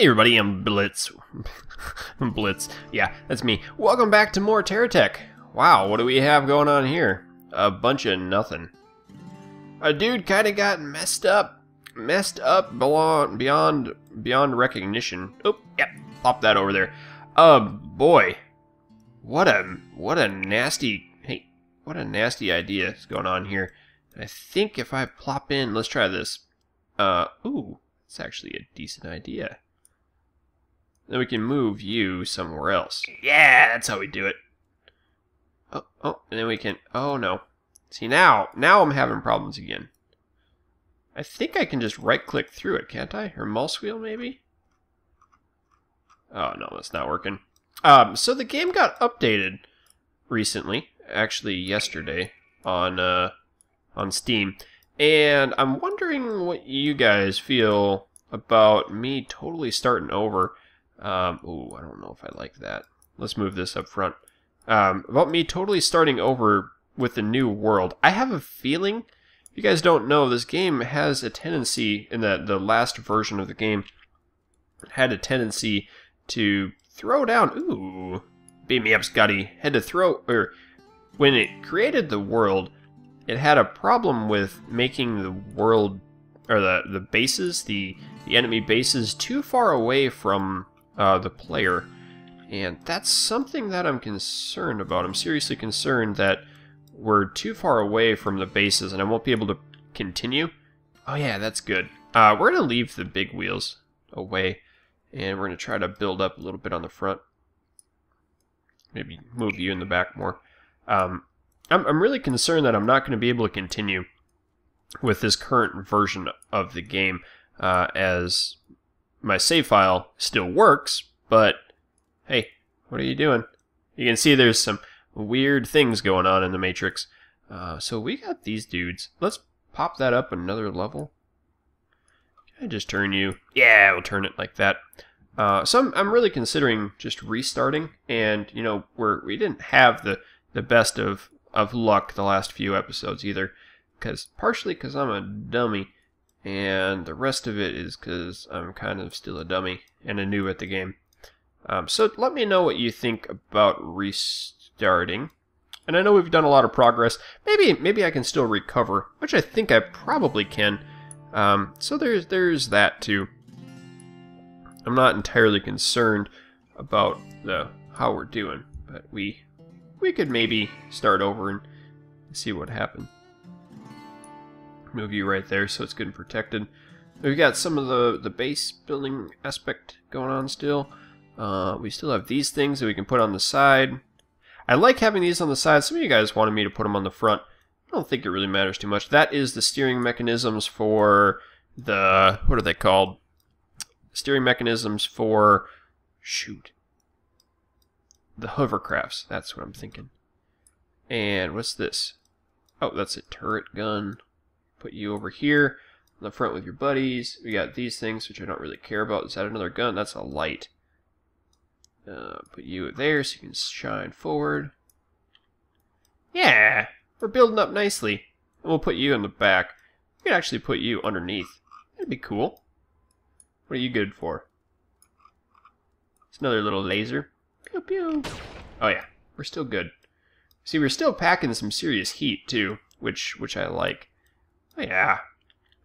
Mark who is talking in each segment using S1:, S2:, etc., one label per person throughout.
S1: Hey everybody, I'm Blitz. Blitz. Yeah, that's me. Welcome back to more Terratech. Wow, what do we have going on here? A bunch of nothing. A dude kinda got messed up. Messed up beyond beyond beyond recognition. Oh, yep, pop that over there. Uh boy. What a what a nasty hey, what a nasty idea is going on here. I think if I plop in, let's try this. Uh, ooh, it's actually a decent idea. Then we can move you somewhere else. Yeah, that's how we do it. Oh, oh, and then we can, oh no. See, now, now I'm having problems again. I think I can just right-click through it, can't I? Or mouse wheel, maybe? Oh, no, that's not working. Um, so the game got updated recently, actually yesterday, on, uh, on Steam. And I'm wondering what you guys feel about me totally starting over. Um, ooh, I don't know if I like that. Let's move this up front. Um, about me totally starting over with the new world. I have a feeling, if you guys don't know, this game has a tendency, in the, the last version of the game, had a tendency to throw down. Ooh, beat me up, Scotty. Had to throw, or when it created the world, it had a problem with making the world or the the bases, the the enemy bases, too far away from uh, the player, and that's something that I'm concerned about. I'm seriously concerned that we're too far away from the bases, and I won't be able to continue. Oh yeah, that's good. Uh, we're gonna leave the big wheels away, and we're gonna try to build up a little bit on the front. Maybe move you in the back more. Um, I'm, I'm really concerned that I'm not going to be able to continue with this current version of the game uh, as my save file still works, but hey, what are you doing? You can see there's some weird things going on in the Matrix. Uh, so we got these dudes. Let's pop that up another level. Can I just turn you? Yeah, we'll turn it like that. Uh, so I'm, I'm really considering just restarting, and you know, we're we didn't have the the best of of luck the last few episodes either, because partially because I'm a dummy, and the rest of it is because I'm kind of still a dummy and a noob at the game. Um, so let me know what you think about restarting. And I know we've done a lot of progress. Maybe maybe I can still recover, which I think I probably can. Um, so there's there's that too. I'm not entirely concerned about the how we're doing, but we we could maybe start over and see what happened. Move you right there so it's good and protected. We've got some of the, the base building aspect going on still. Uh, we still have these things that we can put on the side. I like having these on the side. Some of you guys wanted me to put them on the front. I don't think it really matters too much. That is the steering mechanisms for the... What are they called? Steering mechanisms for... Shoot the hovercrafts. That's what I'm thinking. And what's this? Oh, that's a turret gun. Put you over here on the front with your buddies. We got these things, which I don't really care about. Is that another gun? That's a light. Uh, put you there so you can shine forward. Yeah, we're building up nicely. And we'll put you in the back. We could actually put you underneath. That'd be cool. What are you good for? It's another little laser. Pew pew. Oh yeah, we're still good. See, we're still packing some serious heat too, which which I like. Yeah.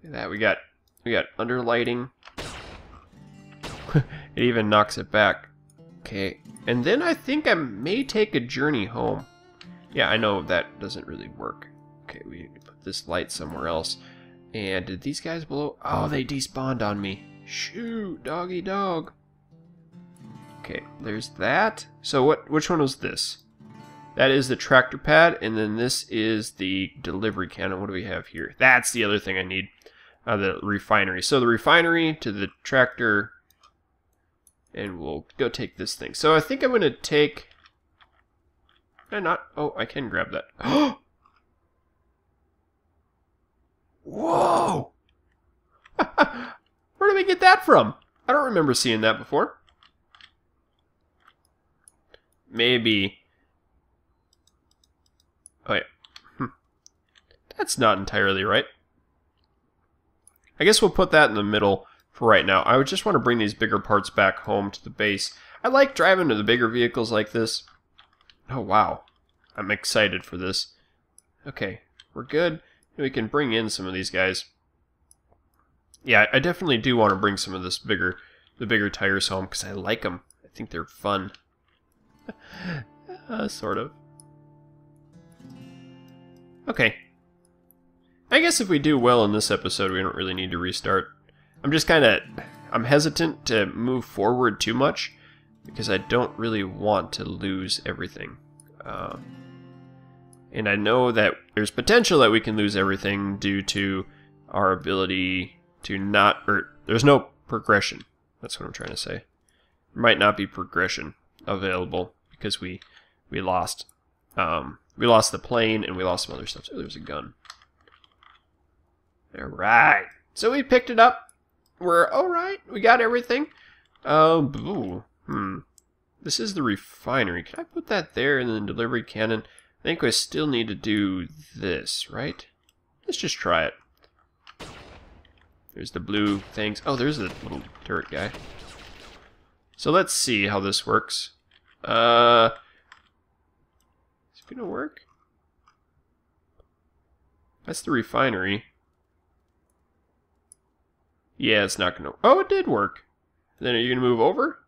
S1: Look at that. We got we got underlighting. it even knocks it back. Okay. And then I think I may take a journey home. Yeah, I know that doesn't really work. Okay, we put this light somewhere else. And did these guys blow? Oh, they despawned on me. Shoot, doggy dog. Okay, there's that. So what? which one was this? That is the tractor pad, and then this is the delivery cannon. What do we have here? That's the other thing I need. Uh, the refinery. So the refinery to the tractor, and we'll go take this thing. So I think I'm going to take... Can I not? Oh, I can grab that. Whoa! Where did we get that from? I don't remember seeing that before. Maybe. Oh, yeah. Hm. That's not entirely right. I guess we'll put that in the middle for right now. I would just want to bring these bigger parts back home to the base. I like driving to the bigger vehicles like this. Oh, wow. I'm excited for this. Okay, we're good. We can bring in some of these guys. Yeah, I definitely do want to bring some of this bigger, the bigger tires home because I like them. I think they're fun. uh, sort of. Okay. I guess if we do well in this episode, we don't really need to restart. I'm just kind of... I'm hesitant to move forward too much because I don't really want to lose everything. Uh, and I know that there's potential that we can lose everything due to our ability to not... or There's no progression. That's what I'm trying to say. There might not be progression available because we we lost um, we lost the plane and we lost some other stuff. So there's a gun. All right. So we picked it up. We're all right. We got everything. Um, ooh, hmm. This is the refinery. Can I put that there in the delivery cannon? I think I still need to do this, right? Let's just try it. There's the blue things. Oh, there's the little turret guy. So let's see how this works. Uh, gonna work? That's the refinery. Yeah, it's not gonna. Oh, it did work. Then are you gonna move over?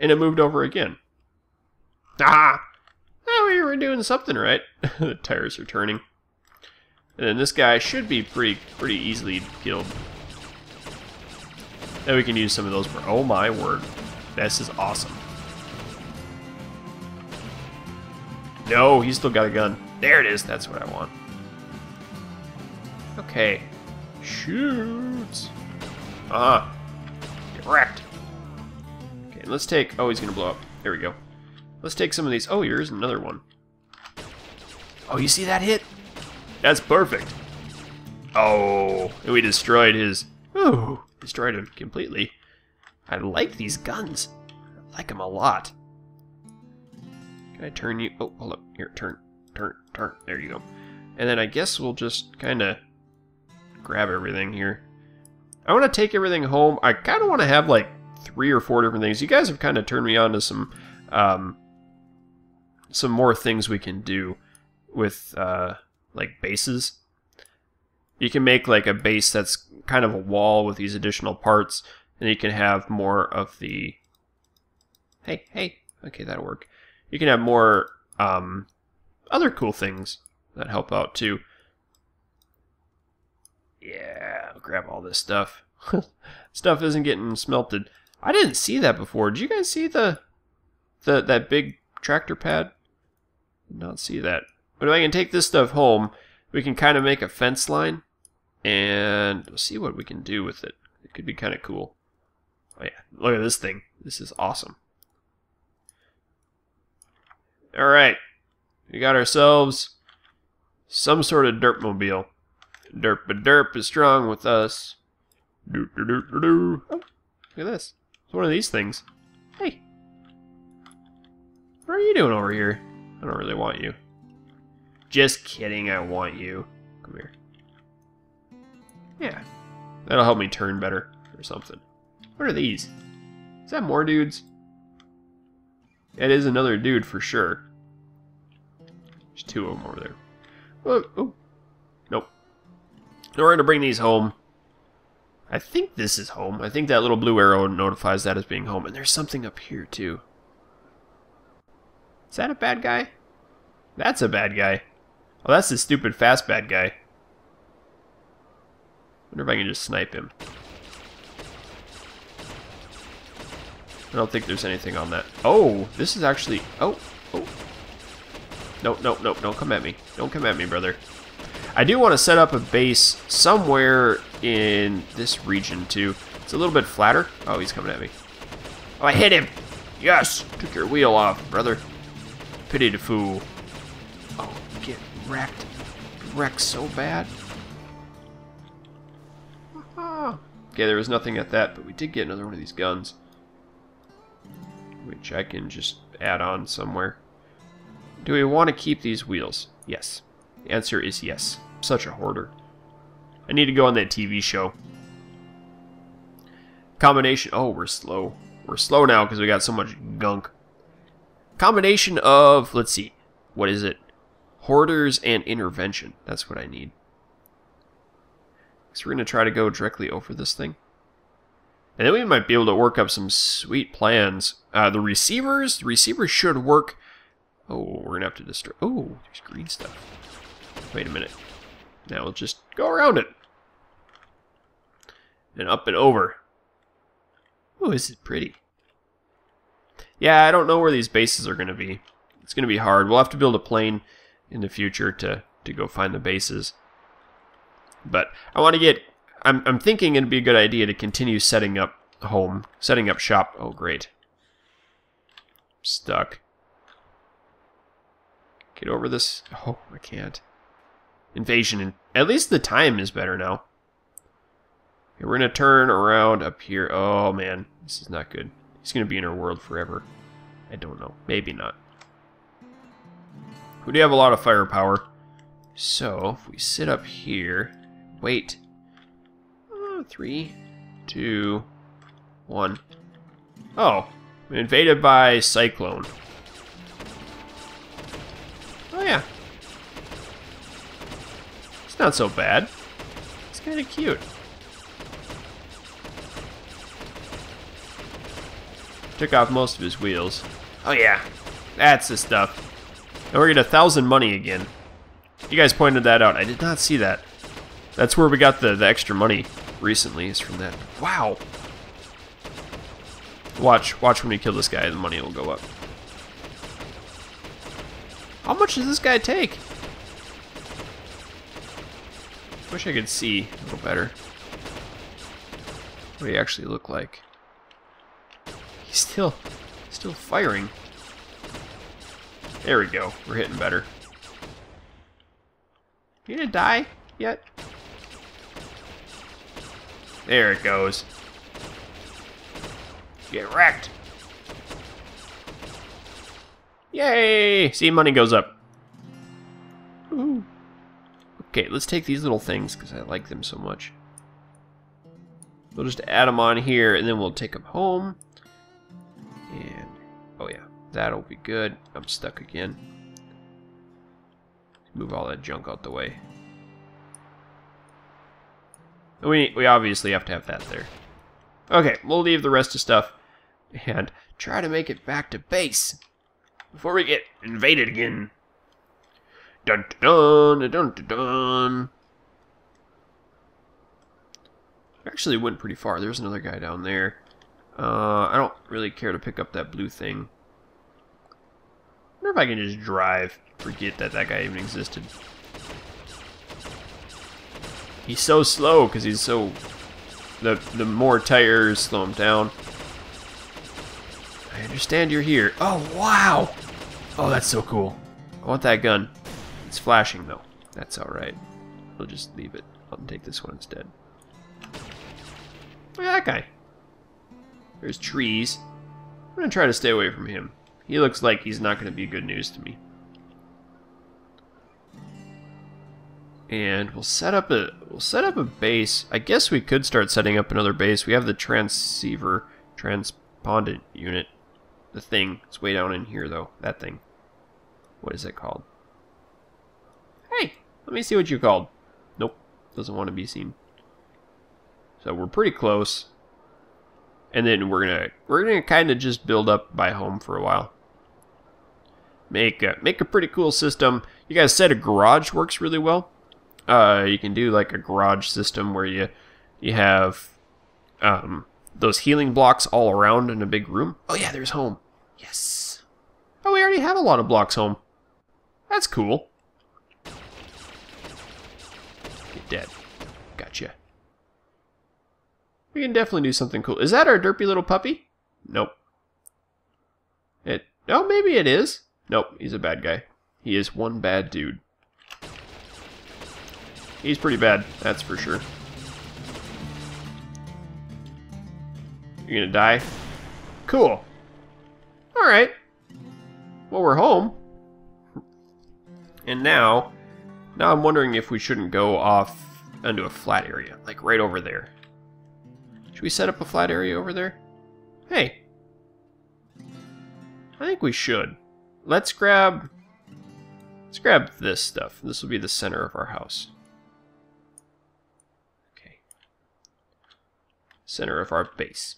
S1: And it moved over again. Ah! Oh, we were doing something right. the tires are turning. And then this guy should be pretty pretty easily killed. Then we can use some of those for. Oh my word. This is awesome. No, he's still got a gun. There it is. That's what I want. Okay. Shoot. Ah. Get wrecked. Okay, let's take... Oh, he's going to blow up. There we go. Let's take some of these. Oh, here's another one. Oh, you see that hit? That's perfect. Oh, we destroyed his... Oh, destroyed him completely. I like these guns. I like them a lot. Can I turn you? Oh, hold up. Here, turn, turn, turn. There you go. And then I guess we'll just kind of grab everything here. I want to take everything home. I kind of want to have like three or four different things. You guys have kind of turned me on to some um, some more things we can do with uh, like bases. You can make like a base that's kind of a wall with these additional parts, and you can have more of the. Hey, hey, okay, that'll work you can have more um, other cool things that help out too. Yeah, I'll grab all this stuff. stuff isn't getting smelted. I didn't see that before. Did you guys see the the that big tractor pad? Did not see that. But if I can take this stuff home, we can kind of make a fence line and see what we can do with it. It could be kind of cool. Oh yeah, look at this thing. This is awesome. Alright. We got ourselves some sort of derpmobile. Derp a derp is strong with us. -doo -doo -doo -doo. Oh, look at this. It's one of these things. Hey. What are you doing over here? I don't really want you. Just kidding, I want you. Come here. Yeah. That'll help me turn better or something. What are these? Is that more dudes? It is another dude for sure. There's two of them over there. Oh, oh. Nope. So we're going to bring these home. I think this is home. I think that little blue arrow notifies that as being home. And there's something up here, too. Is that a bad guy? That's a bad guy. Oh, that's the stupid fast bad guy. wonder if I can just snipe him. I don't think there's anything on that. Oh, this is actually... Oh, oh. No, nope, nope. don't come at me. Don't come at me, brother. I do want to set up a base somewhere in this region, too. It's a little bit flatter. Oh, he's coming at me. Oh, I hit him! Yes! Took your wheel off, brother. Pity the fool. Oh, get wrecked. Wrecked so bad. Okay, there was nothing at that, but we did get another one of these guns which I can just add on somewhere. Do we want to keep these wheels? Yes. The answer is yes. such a hoarder. I need to go on that TV show. Combination. Oh, we're slow. We're slow now because we got so much gunk. Combination of, let's see, what is it? Hoarders and intervention. That's what I need. So we're going to try to go directly over this thing. And then we might be able to work up some sweet plans. Uh, the receivers, the receivers should work. Oh, we're to have to destroy. Oh, there's green stuff. Wait a minute. Now we'll just go around it. And up and over. Oh, is it pretty? Yeah, I don't know where these bases are to be. It's to be hard. We'll have to build a plane in the future to, to go find the bases. But I want to get... I'm, I'm thinking it'd be a good idea to continue setting up home. Setting up shop. Oh, great. Stuck. Get over this. Oh, I can't. Invasion. And at least the time is better now. Okay, we're going to turn around up here. Oh, man. This is not good. He's going to be in our world forever. I don't know. Maybe not. We do have a lot of firepower. So, if we sit up here... Wait. Uh, three, two, one. Oh, invaded by Cyclone. Not so bad. It's kind of cute. Took off most of his wheels. Oh yeah, that's the stuff. And we're getting a thousand money again. You guys pointed that out. I did not see that. That's where we got the, the extra money recently, is from that. Wow. Watch, watch when we kill this guy, the money will go up. How much does this guy take? Wish I could see a little better. What do he actually look like? He's still, still firing. There we go. We're hitting better. You gonna die yet? There it goes. Get wrecked. Yay! See, money goes up. Ooh. Okay, let's take these little things because I like them so much. We'll just add them on here and then we'll take them home. And, oh yeah, that'll be good. I'm stuck again. Move all that junk out the way. We, we obviously have to have that there. Okay, we'll leave the rest of stuff and try to make it back to base before we get invaded again. Dun dun dun dun dun. Actually, went pretty far. There's another guy down there. Uh, I don't really care to pick up that blue thing. wonder if I can just drive. Forget that that guy even existed. He's so slow because he's so... The, the more tires slow him down. I understand you're here. Oh, wow! Oh, that's so cool. I want that gun. It's flashing, though. That's alright. We'll just leave it. I'll take this one instead. Look at that guy. There's trees. I'm to try to stay away from him. He looks like he's not to be good news to me. and we'll set up a we'll set up a base. I guess we could start setting up another base. We have the transceiver transpondent unit. The thing. It's way down in here though. That thing. What is it called? Let me see what you called. Nope. Doesn't want to be seen. So we're pretty close. And then we're gonna we're gonna kind of just build up by home for a while. Make a, make a pretty cool system. You guys said a garage works really well. Uh, you can do like a garage system where you you have um, those healing blocks all around in a big room. Oh yeah, there's home. Yes. Oh, we already have a lot of blocks home. That's cool. Get dead. Gotcha. We can definitely do something cool. Is that our derpy little puppy? Nope. It. Oh, maybe it is. Nope, he's a bad guy. He is one bad dude. He's pretty bad, that's for sure. You're gonna die? Cool. Alright. Well, we're home. And now, now I'm wondering if we shouldn't go off into a flat area, like right over there. Should we set up a flat area over there? Hey. I think we should. Let's grab... Let's grab this stuff. This will be the center of our house. Okay. Center of our base.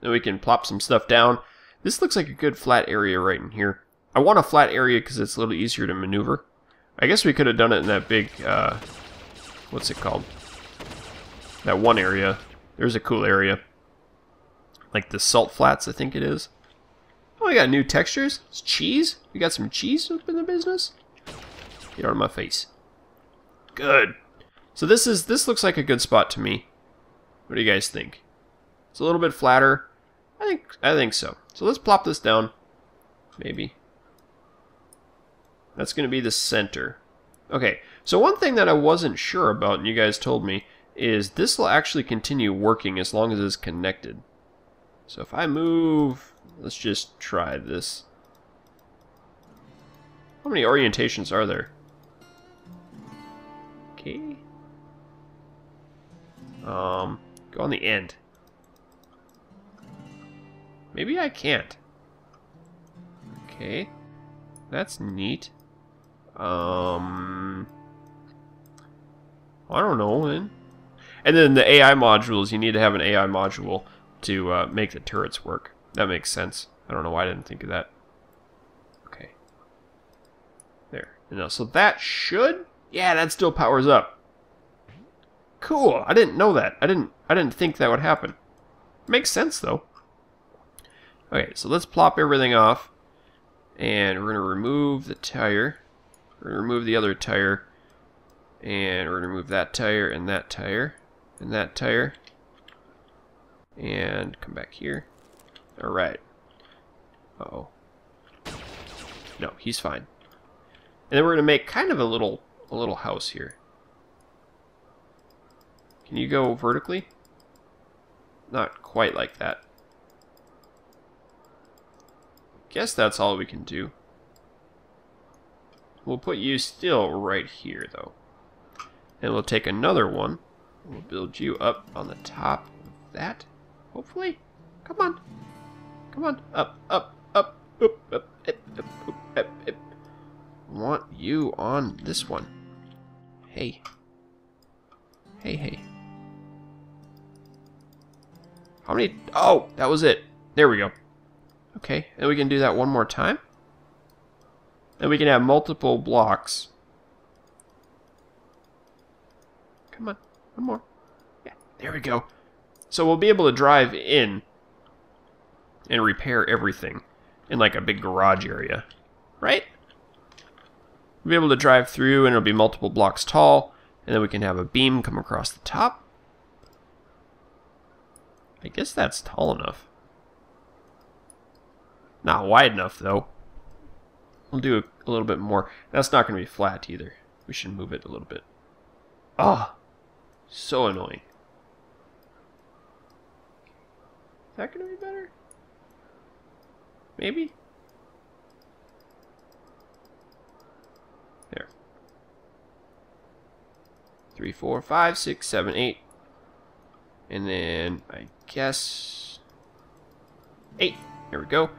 S1: Then we can plop some stuff down. This looks like a good flat area right in here. I want a flat area because it's a little easier to maneuver. I guess we could have done it in that big, uh, what's it called? That one area. There's a cool area. Like the salt flats, I think it is. Oh, we got new textures. It's cheese. We got some cheese up in the business. Get out of my face. Good. So this is this looks like a good spot to me. What do you guys think? It's a little bit flatter. I think I think so. So let's plop this down. Maybe. That's going to be the center. Okay, so one thing that I wasn't sure about, and you guys told me, is this will actually continue working as long as it's connected. So if I move, let's just try this. How many orientations are there? Okay. Um, go on the end. Maybe I can't. Okay. That's neat. Um... I don't know, man. And then the AI modules, you need to have an AI module to uh, make the turrets work. That makes sense. I don't know why I didn't think of that. Okay. There. No, so that should... Yeah, that still powers up. Cool. I didn't know that. I didn't I didn't think that would happen. Makes sense though. Okay, so let's plop everything off. And we're going to remove the tire. We're going to remove the other tire. And we're going to remove that tire and that tire and that tire. And come back here. Alright. Uh oh No, he's fine. And then we're going to make kind of a little a little house here. Can you go vertically? Not quite like that. Guess that's all we can do. We'll put you still right here, though. And we'll take another one. We'll build you up on the top of that, hopefully. Come on. Come on. Up, up, up, up, up, up, up, up, up, up. Want you on this one. Hey. Hey, hey. How many? Oh, that was it. There we go. Okay, and we can do that one more time. And we can have multiple blocks. Come on, one more. Yeah, there we go. So we'll be able to drive in and repair everything in like a big garage area, right? We'll be able to drive through and it'll be multiple blocks tall, and then we can have a beam come across the top. I guess that's tall enough. Not wide enough, though. We'll do a, a little bit more. That's not going to be flat, either. We should move it a little bit. Ah! Oh, so annoying. Is that going to be better? Maybe? There. Three, four, five, six, seven, eight. And then, I guess... Eight. There we go.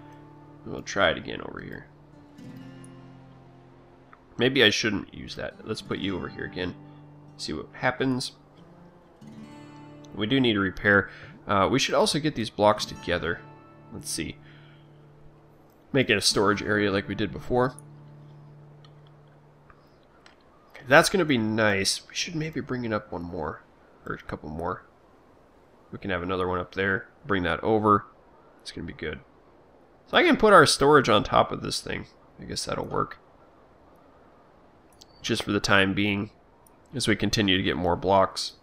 S1: We'll try it again over here. Maybe I shouldn't use that. Let's put you over here again. See what happens. We do need to repair. Uh, we should also get these blocks together. Let's see. Make it a storage area like we did before. That's going to be nice. We should maybe bring it up one more. Or a couple more. We can have another one up there. Bring that over. It's going to be good. So I can put our storage on top of this thing. I guess that'll work. Just for the time being, as we continue to get more blocks.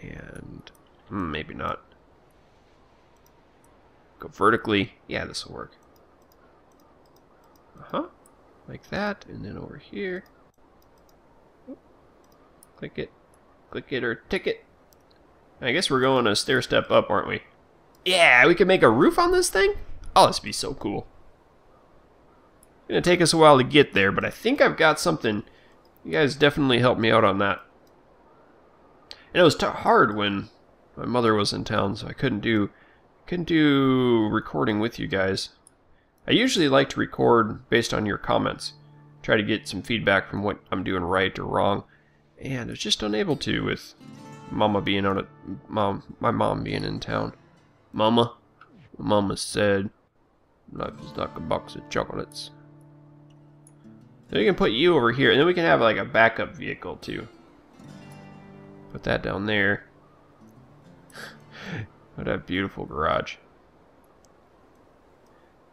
S1: And hmm, maybe not. Go vertically. Yeah, this will work. Uh-huh. Like that, and then over here. Click it. Click it or tick it. I guess we're going a stair step up, aren't we? Yeah, we can make a roof on this thing? Oh, this would be so cool. It's gonna take us a while to get there, but I think I've got something. You guys definitely helped me out on that. And it was hard when my mother was in town, so I couldn't do couldn't do recording with you guys. I usually like to record based on your comments, try to get some feedback from what I'm doing right or wrong, and I was just unable to with Mama being out at mom, my mom being in town. Mama, Mama said, life is like a box of chocolates. So we can put you over here, and then we can have like a backup vehicle too. Put that down there. what a beautiful garage.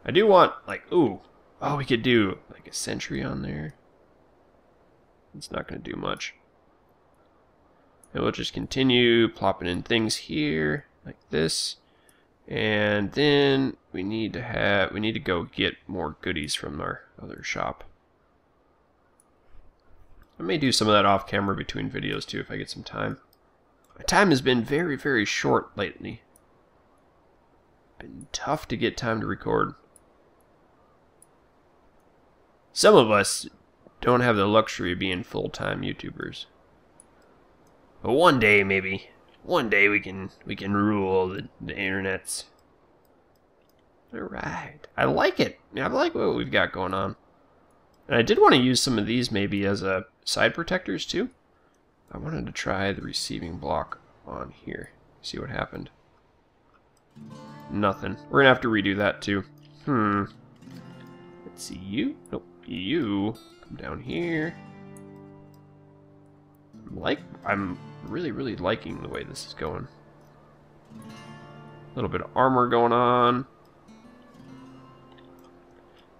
S1: I do want, like, ooh, oh, we could do like a sentry on there. It's not going to do much. And we'll just continue plopping in things here, like this. And then we need to have, we need to go get more goodies from our other shop. I may do some of that off camera between videos too if I get some time. My time has been very, very short lately. Been tough to get time to record. Some of us don't have the luxury of being full-time YouTubers. But one day, maybe, one day we can we can rule the, the internets. All right, I like it. I like what we've got going on. And I did want to use some of these maybe as a side protectors too. I wanted to try the receiving block on here. See what happened. Nothing. We're gonna have to redo that too. Hmm. Let's see you. Nope. You come down here. I'm like I'm really really liking the way this is going. A little bit of armor going on.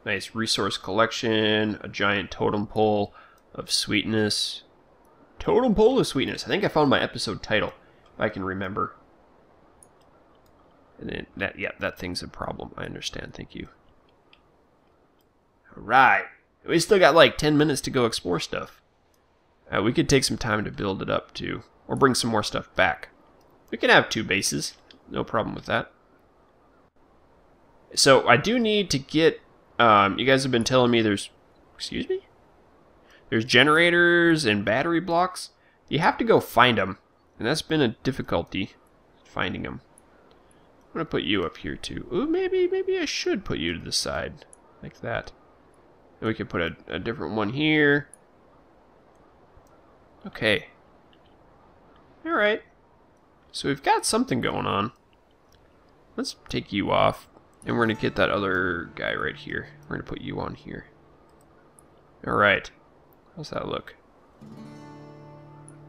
S1: Nice resource collection, a giant totem pole of sweetness. Totem pole of sweetness. I think I found my episode title, if I can remember. And then that, yeah, that thing's a problem. I understand. Thank you. All right, we still got like 10 minutes to go explore stuff. Uh, we could take some time to build it up too, or bring some more stuff back. We can have two bases. No problem with that. So I do need to get um, you guys have been telling me there's, excuse me? There's generators and battery blocks. You have to go find them. And that's been a difficulty, finding them. I'm going to put you up here too. Ooh, maybe, maybe I should put you to the side. Like that. And we can put a, a different one here. Okay. Alright. So we've got something going on. Let's take you off. And we're going to get that other guy right here. We're going to put you on here. Alright. How's that look?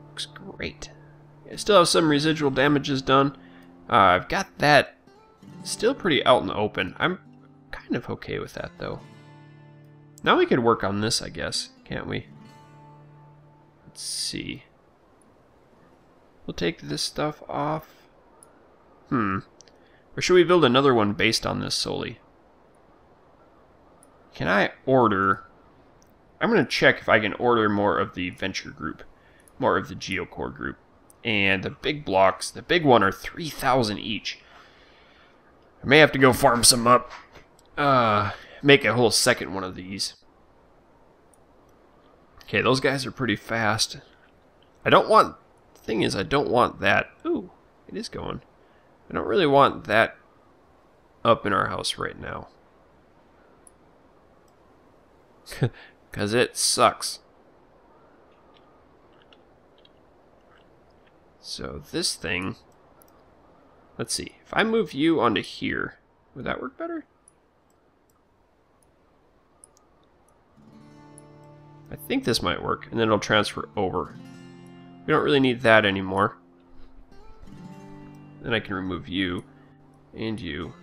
S1: Looks great. I still have some residual damages done. Uh, I've got that still pretty out in the open. I'm kind of okay with that, though. Now we could work on this, I guess, can't we? Let's see. We'll take this stuff off. Hmm. Or should we build another one based on this solely? Can I order... I'm going to check if I can order more of the Venture group. More of the GeoCorp group. And the big blocks, the big one are 3,000 each. I may have to go farm some up. Uh, make a whole second one of these. Okay, those guys are pretty fast. I don't want... The thing is, I don't want that... Ooh, it is going. I don't really want that up in our house right now. Because it sucks. So this thing... Let's see. If I move you onto here, would that work better? I think this might work, and then it'll transfer over. We don't really need that anymore. Then I can remove you and you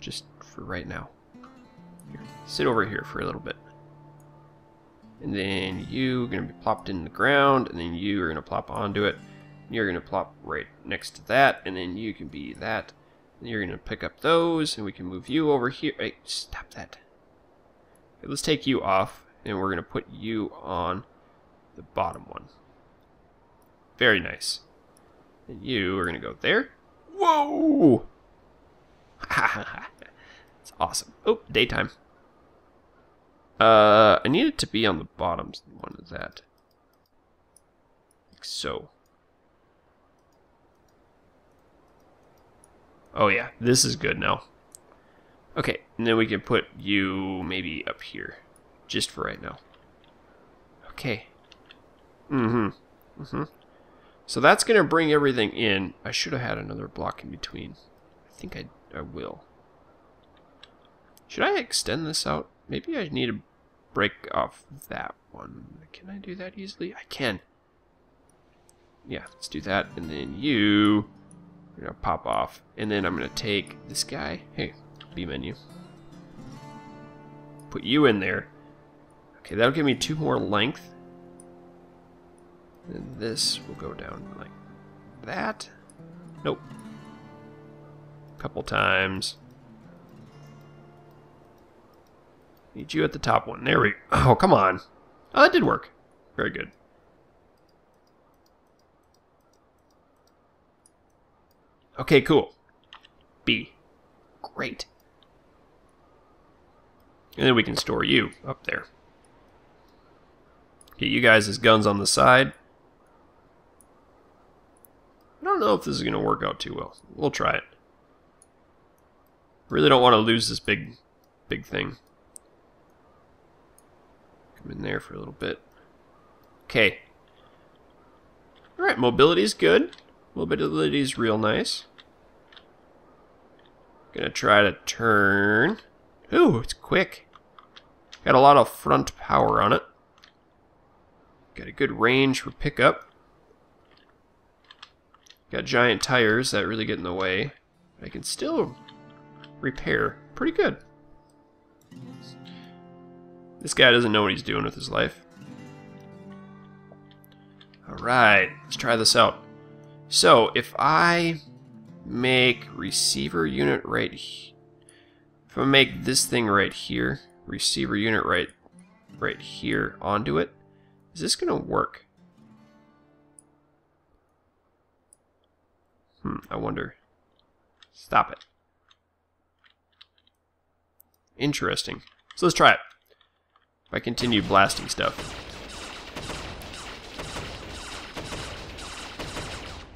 S1: just for right now. Here, sit over here for a little bit. And then you are going to be plopped in the ground, and then you are going to plop onto it. You're going to plop right next to that, and then you can be that. And you're going to pick up those, and we can move you over here. Hey, stop that. Okay, let's take you off, and we're going to put you on the bottom one. Very nice. And you are going to go there. Whoa! It's awesome. Oh, daytime. Uh, I need it to be on the bottom one of that. Like so. Oh yeah, this is good now. Okay, and then we can put you maybe up here, just for right now. Okay. Mm-hmm. Mm-hmm. So that's going to bring everything in. I should have had another block in between. I think I, I will. Should I extend this out? Maybe I need to break off that one. Can I do that easily? I can. Yeah, let's do that. And then you to pop off. And then I'm going to take this guy. Hey, B menu. Put you in there. Okay, that'll give me two more length. And this will go down like that. Nope. A couple times. Need you at the top one. There we. Oh, come on. Oh, that did work. Very good. Okay, cool. B. Great. And then we can store you up there. Get you guys as guns on the side. I don't know if this is going to work out too well. We'll try it. Really don't want to lose this big, big thing. In there for a little bit. Okay. Alright, mobility's good. Mobility's real nice. Gonna try to turn. Ooh, it's quick. Got a lot of front power on it. Got a good range for pickup. Got giant tires that really get in the way. I can still repair pretty good. This guy doesn't know what he's doing with his life. Alright, let's try this out. So, if I make receiver unit right here, if I make this thing right here, receiver unit right right here onto it, is this going to work? Hmm, I wonder. Stop it. Interesting. So let's try it. I continue blasting stuff.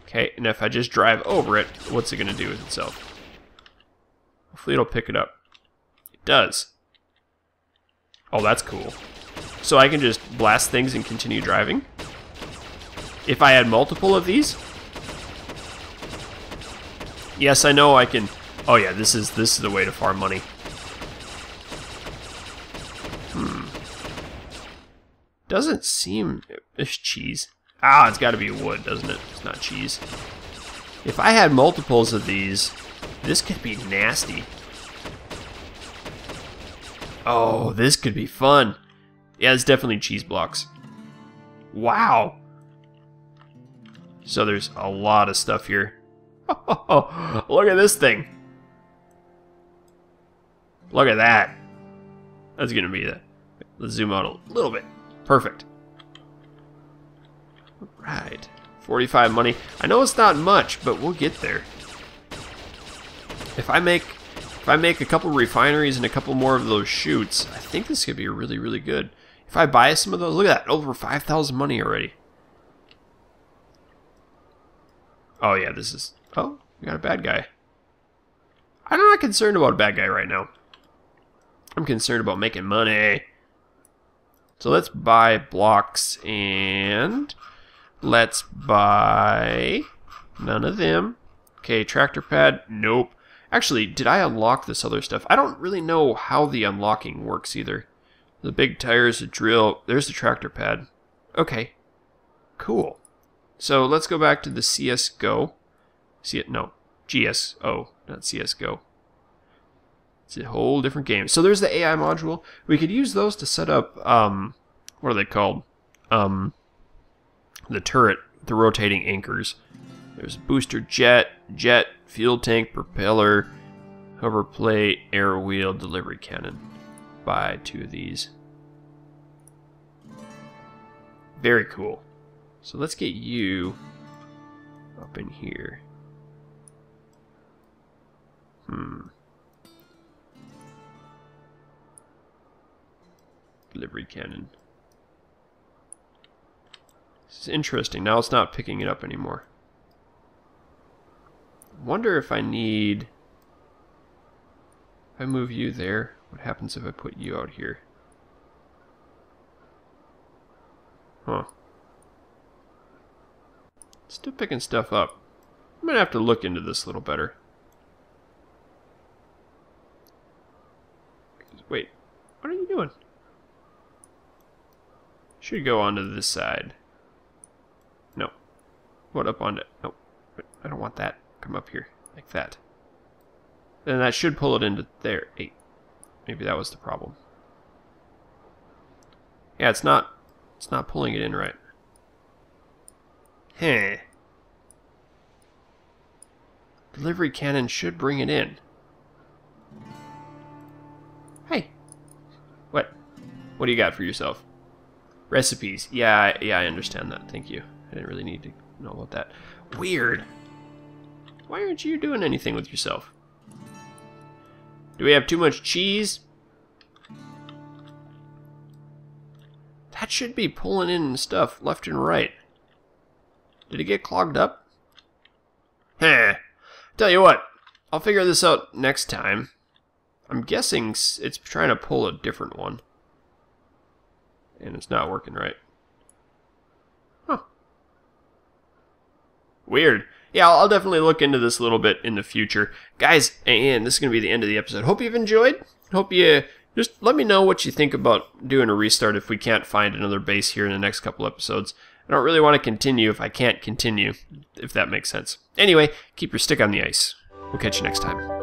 S1: Okay, and if I just drive over it, what's it going to do with itself? Hopefully it'll pick it up. It does. Oh, that's cool. So I can just blast things and continue driving? If I had multiple of these? Yes, I know I can... Oh yeah, this is this is the way to farm money. Doesn't seem... It's cheese. Ah, it's got to be wood, doesn't it? It's not cheese. If I had multiples of these, this could be nasty. Oh, this could be fun. Yeah, it's definitely cheese blocks. Wow. So there's a lot of stuff here. Look at this thing. Look at that. That's going to be the... Let's zoom out a little bit. Perfect. Right. 45 money. I know it's not much, but we'll get there. If I make if I make a couple refineries and a couple more of those shoots, I think this could be really, really good. If I buy some of those, look at that, over 5,000 money already. Oh yeah, this is... Oh, we got a bad guy. I'm not concerned about a bad guy right now. I'm concerned about making money. So let's buy blocks and let's buy none of them. Okay, tractor pad, nope. Actually, did I unlock this other stuff? I don't really know how the unlocking works either. The big tires, the drill, there's the tractor pad. Okay, cool. So let's go back to the CSGO. See it? No, GSO, not CSGO. It's a whole different game. So there's the AI module. We could use those to set up, um, what are they called? Um, the turret, the rotating anchors. There's booster jet, jet, fuel tank, propeller, hover plate, air wheel, delivery cannon. Buy two of these. Very cool. So let's get you up in here. Hmm. Delivery cannon. This is interesting. Now it's not picking it up anymore wonder if I need... If I move you there, what happens if I put you out here? Huh. Still picking stuff up. I'm gonna have to look into this a little better. Wait, what are you doing? Should go onto this side. No. What up onto... Nope. I don't want that. Come up here. Like that. Then that should pull it into there. Eight. Maybe that was the problem. Yeah, it's not... It's not pulling it in right. Huh. Delivery cannon should bring it in. Hey. What? What do you got for yourself? Recipes. Yeah, yeah, I understand that. Thank you. I didn't really need to know about that. Weird. Why aren't you doing anything with yourself? Do we have too much cheese? That should be pulling in stuff left and right. Did it get clogged up? Heh. Tell you what, I'll figure this out next time. I'm guessing it's trying to pull a different one. And it's not working right. Huh. Weird. Yeah, I'll definitely look into this a little bit in the future. Guys, and this is going to be the end of the episode. Hope you've enjoyed. Hope you just let me know what you think about doing a restart if we can't find another base here in the next couple episodes. I don't really want to continue if I can't continue, if that makes sense. Anyway, keep your stick on the ice. We'll catch you next time.